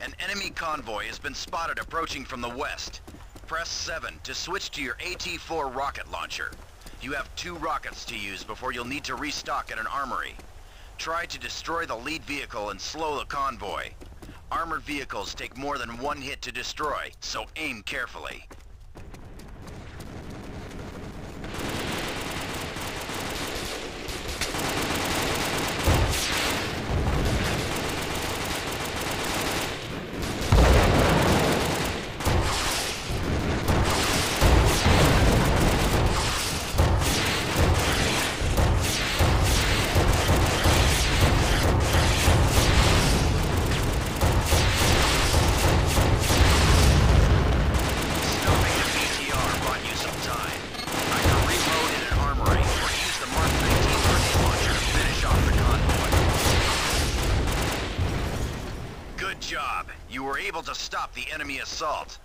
An enemy convoy has been spotted approaching from the west. Press 7 to switch to your AT-4 rocket launcher. You have two rockets to use before you'll need to restock at an armory. Try to destroy the lead vehicle and slow the convoy. Armored vehicles take more than one hit to destroy, so aim carefully. Job. You were able to stop the enemy assault.